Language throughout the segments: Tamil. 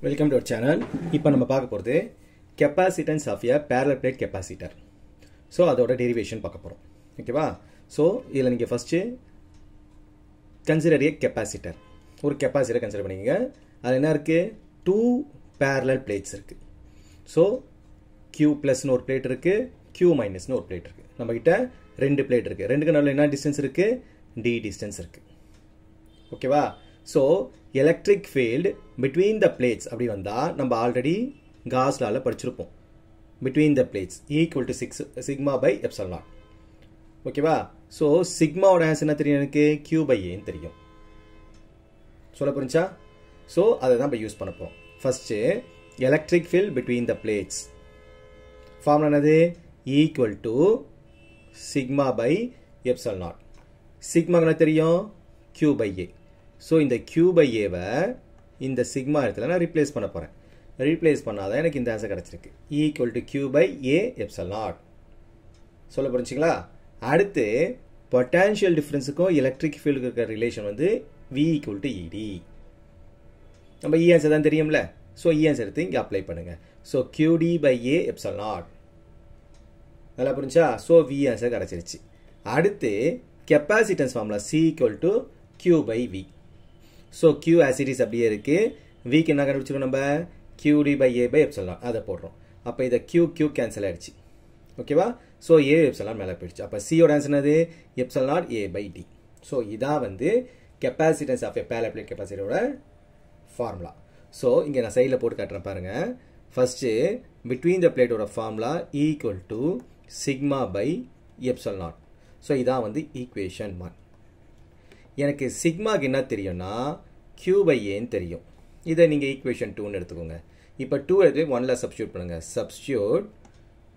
வெல்கம் டு அவர் சேனல் இப்போ நம்ம பார்க்க போகிறது capacitance of a parallel plate capacitor so அதோட டெரிவேஷன் பார்க்க போகிறோம் ஓகேவா ஸோ இதில் நீங்கள் ஃபஸ்ட்டு கன்சிடர் ஏ கெப்பாசிட்டர் ஒரு கெப்பாசிட்டர் கன்சிடர் பண்ணிக்கங்க. அதில் என்ன இருக்குது டூ பேரலல் பிளேட்ஸ் இருக்குது ஸோ கியூ ப்ளஸ்னு ஒரு பிளேட் இருக்குது கியூ மைனஸ்னு ஒரு பிளேட் இருக்குது நம்மக்கிட்ட ரெண்டு பிளேட் இருக்குது ரெண்டுக்கு நடுவில் என்ன டிஸ்டன்ஸ் இருக்குது டி டிஸ்டன்ஸ் இருக்குது ஓகேவா so electric field between the plates அப்படி வந்தால் நம்ம ஆல்ரெடி காஸ்லால படிச்சிருப்போம். Between the plates equal to six sigma by epsilon naught ஓகேவா ஸோ சிக்மாவோட ஆன்சர் என்ன தெரியும் எனக்கு? கியூ பை ஏன்னு தெரியும். சொல்ல புரிஞ்சா? ஸோ அதை தான் இப்போ யூஸ் பண்ண போகிறோம் first electric field between the plates form என்னது? Equal to sigma by epsilon naught sigma தெரியும்? கியூ பை ஏ ஸோ இந்த கியூ பை ஏவை இந்த சிக்மா இடத்துல நான் ரீப்ளேஸ் பண்ண போகிறேன் ரீப்ளேஸ் பண்ணாதான் எனக்கு இந்த ஆன்சர் கிடச்சிருக்கு. Equal to Q by A epsilon naught சொல்ல புரிஞ்சுங்களா? அடுத்து பொட்டான்ஷியல் டிஃப்ரென்ஸுக்கும் எலக்ட்ரிக் ஃபீல்டுக்கு இருக்கிற ரிலேஷன் வந்து வி ஈக்குவல் டு இடி நம்ம e இ ஆன்சர் தான் தெரியும்ல? ஸோ இ ஆன்சர் எடுத்து இங்கே அப்ளை பண்ணுங்கள் so Q d by A epsilon naught நல்லா புரிஞ்சா? ஸோ வி ஆன்சர் கிடச்சிருச்சு. அடுத்து capacitance formula C equal to Q by V so Q as it is அப்படியே இருக்கு. விக்கு என்ன கண்டுபிடிச்சிருக்கோம் நம்ம? Q d by A by epsilon naught அதை போடுறோம். அப்போ இதை கியூ கியூ கேன்சல் ஆயிடுச்சு. ஓகேவா ஸோ ஏ எப்சலான் மேலே போயிடுச்சு. அப்போ சியோட ஆன்சர் என்னது? Epsilon naught A by d so இதான் வந்து capacitance of a parallel plate கெப்பாசிட்டியோட formula so இங்கே நான் சைடில் போட்டு காட்டுறேன் பாருங்கள் first between the பிளேட்டோட formula equal to sigma by epsilon naught so இதான் வந்து ஈக்குவேஷன் ஒன் எனக்கு சிக்மாக்கு என்ன தெரியும்னா கியூ பை ஏன்னு தெரியும். இதை நீங்கள் ஈக்குவேஷன் டூன்னு எடுத்துக்கோங்க. இப்போ டூ எடுத்து ஒனில் சப்ஸ்டியூட் பண்ணுங்கள் substitute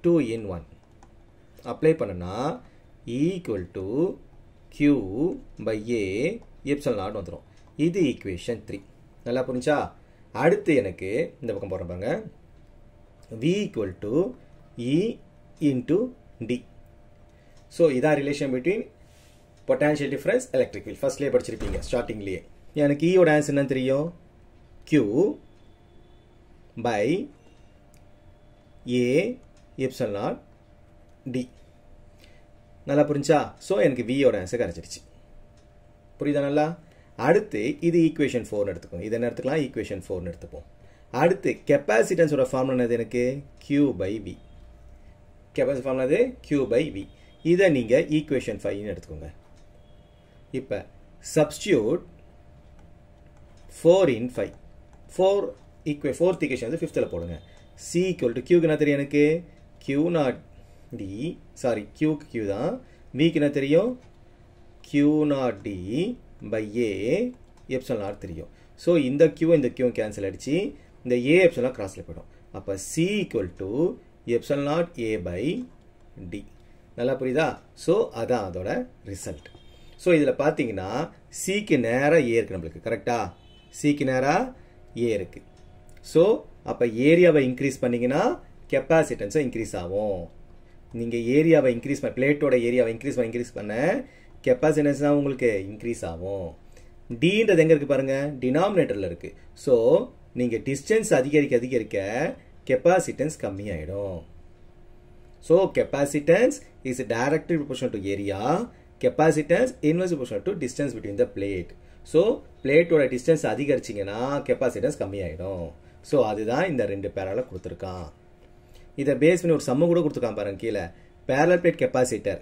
two in one apply பண்ணனா equal to Q by A epsilon naught வந்துடும் இது ஈக்குவேஷன் த்ரீ நல்லா புரிஞ்சா? அடுத்து எனக்கு இந்த பக்கம் போடுற பாருங்க. V equal to E into d so இதான் relation between potential difference electric field ஃபர்ஸ்ட்லேயே படிச்சிருப்பீங்க ஸ்டார்டிங்லேயே எனக்கு ஈயோட ஆன்சர் என்ன தெரியும்? Q by A epsilon naught d நல்லா புரிஞ்சா? ஸோ எனக்கு வியோட ஆன்சர் கிடச்சிருச்சு. புரியுதா நல்லா? அடுத்து இது ஈக்குவேஷன் ஃபோர்னு எடுத்துக்கோங்க இதை என்ன எடுத்துக்கலாம்? ஈக்குவேஷன் ஃபோர்னு எடுத்துப்போம். அடுத்து கெப்பாசிட்டன்ஸோட ஃபார்முலா என்னது எனக்கு? Q by V capacity formula அது கியூ பை வி இதை நீங்கள் ஈக்குவேஷன் ஃபைவ்னு எடுத்துக்கோங்க. இப்போ substitute four in five four ஈக்குவே fourth equation வந்து ஃபிஃப்த்தில் போடுங்க. சி ஈக்குவல் டு கியூக்கு என்ன தெரியும் எனக்கு? கியூ நாட் டி சாரி கியூக்கு கியூ தான். விக்கு என்ன தெரியும்? Q naught d by A epsilon naught தெரியும். ஸோ இந்த கியூ இந்த கியூ கேன்சல் அடித்து இந்த ஏ எப்சல் கிராஸில் போயிடும். அப்போ C equal to epsilon naught A by d நல்லா புரியுதா? ஸோ அதான் அதோட ரிசல்ட் ஸோ இதில் பார்த்தீங்கன்னா சிக்கு நேராக ஏ இருக்கு நம்மளுக்கு கரெக்டாக சிக்கு நேராக ஏ இருக்கு. ஸோ அப்போ ஏரியாவை இன்க்ரீஸ் பண்ணிங்கன்னா கெப்பாசிட்டன்ஸும் இன்க்ரீஸ் ஆகும். நீங்கள் ஏரியாவை இன்க்ரீஸ் பண்ண பிளேட்டோட ஏரியாவை இன்க்ரீஸ் பண்ண இன்க்ரீஸ் பண்ண கெப்பாசிட்டன்ஸ் தான் உங்களுக்கு இன்க்ரீஸ் ஆகும். டீன்றது எங்கே இருக்குது பாருங்கள் டினாமினேட்டரில் இருக்குது ஸோ நீங்கள் டிஸ்டன்ஸ் அதிகரிக்க அதிகரிக்க கெப்பாசிட்டன்ஸ் கம்மியாயிடும். So capacitance is directly proportional to area capacitance inverse proportional to distance between the plate so பிளேட்டோட distance அதிகரிச்சிங்கன்னா கெப்பாசிட்டன்ஸ் கம்மியாயிடும். ஸோ அதுதான் இந்த ரெண்டு பேரால கொடுத்துருக்கான். இதை பேஸ் பண்ணி ஒரு சம்மு கூட கொடுத்துருக்கான் பாருங்க கீழே. பேரலர் பிளேட் கெப்பாசிட்டர்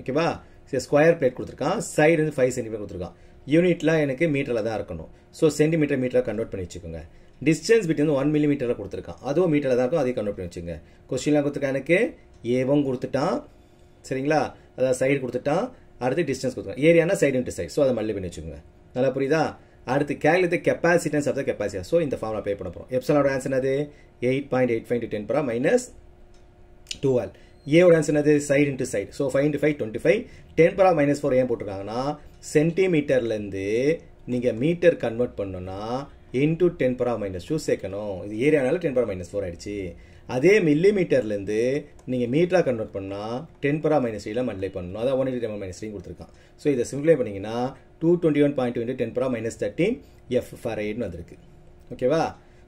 ஓகேவா சரி ஸ்கொயர் பிளேட் கொடுத்துருக்கான். சைடு வந்து ஃபைவ் சென்டிமீட்டர் கொடுத்துருக்கான். யூனிட்லாம் எனக்கு மீட்டரில் தான் இருக்கணும். ஸோ சென்டிமீட்டர் மீட்டரில் கன்வெர்ட் பண்ணி வச்சுக்கோங்க. டிஸ்டன்ஸ் பிட்வீன் ஒன் மில்லி மீட்டரில் கொடுத்துருக்கான். அதுவும் மீட்டரில் தான் இருக்கும். அதையும் கன்வெர்ட் பண்ணி வச்சுங்க கொஸ்டின்லாம் கொடுத்துருக்கான் எனக்கு? ஏவும் கொடுத்துட்டான். சரிங்களா? அதாவது சைடு கொடுத்துட்டான் அடுத்து டிஸ்டன்ஸ் கொடுத்துருக்கான் ஏரியானா சைடு இன்ட்டு சைடு ஸோ அதை மல்லி பண்ணி வச்சுக்கோங்க. நல்லா புரியுதா? அடுத்து calculate capacitance of the capacity so இந்த ஃபார்மில் பே பண்ண போகிறோம் எப்சலோட ஆன்சர் என்னது? Eight point eight five to ten power minus twelve ஏவோட ஆன்சர் என்னது? Side into side so five into five twenty five ten power minus four ஏன் போட்டிருக்காங்கன்னா சென்டிமீட்டர்லேருந்து நீங்கள் மீட்டர் கன்வெர்ட் பண்ணோன்னா into ten power minus two சேர்க்கணும். இது ஏரியானால டென் பரா மைனஸ் ஃபோர் ஆயிடுச்சு. அதே மில்லி மீட்டர்லேருந்து நீங்கள் மீட்டராக கன்வெர்ட் பண்ணால் டென் பரா மைனஸ் த்ரீல மல்டிப்ளை பண்ணணும். அதான் ஒன் எயிட்டி மைனஸ் த்ரீ கொடுத்துருக்கான். ஸோ இதை சிம்பிளை பண்ணிங்கன்னா two twenty one point twenty ten power minus thirteen F for எயிட்னு வந்திருக்கு. ஓகேவா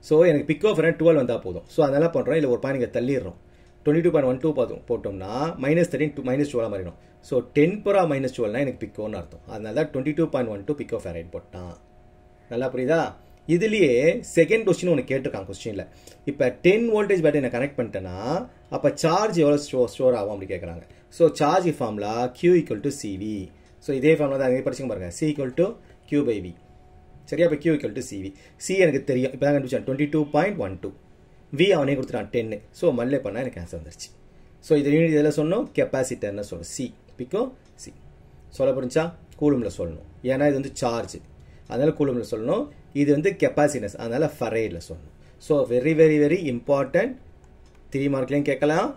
ஸோ எனக்கு பிக் ஆஃப் டுவெல் வந்தால் போதும். ஸோ அதனால் பண்ணுறோம் இல்லை ஒரு பாயிண்ட் இங்கே தள்ளிடுறோம். Twenty two point one two பார்த்தோம் போட்டோம்னா மைனஸ் தேர்ட்டின் டூ மைனஸ் டுவெலாக மாறிடும். ஸோ டென் பரா மைனஸ் டுவெல்னா எனக்கு பிக்கோன்னு அர்த்தம். அதனால தான் twenty two point one two pico of farad போட்டான். நல்லா புரியுதா? இதுலேயே செகண்ட் கொஸ்டின் ஒன்று கேட்டிருக்கான் கொஸ்டினில் இப்போ டென் வோல்டேஜ் பேட்டரி நான் கனெக்ட் பண்ணிட்டேன்னா அப்போ சார்ஜ் எவ்வளோ ஸ்டோ ஸ்டோர் ஆகும் அப்படி கேட்குறாங்க so charge formula Q equal to CV so இதே ஃபார்முலா தான் அங்கே படிச்சுங்க பாருங்கள் C equal to Q by V சரியா? இப்போ Q equal to CV C எனக்கு தெரியும். இப்போ தான் கண்டுபிடிச்சேன். Twenty two point one two V அவனே கொடுத்துட்டான் டென்னு ஸோ மல்லே பண்ணால் எனக்கு ஆன்சர் வந்துருச்சு. ஸோ இது யூனிட் இதில் சொன்னோம். கெப்பாசிட்டர்னு சொல்லணும் சி பிக்கோ? சி சொல்ல புரிஞ்சா? கூலுமில் சொல்லணும். ஏன்னா இது வந்து சார்ஜ் அதனால கூலுமில் சொல்லணும். இது வந்து கெப்பாசினஸ் அதனால் ஃபரேடில் சொல்லணும். So very very very important three மார்க்லேயும் கேட்கலாம்.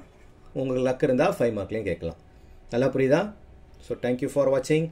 உங்களுக்கு லக் இருந்தால் ஃபைவ் மார்க்லேயும் கேட்கலாம். நல்லா புரியுதா? ஸோ தேங்க்யூ ஃபார் வாட்சிங்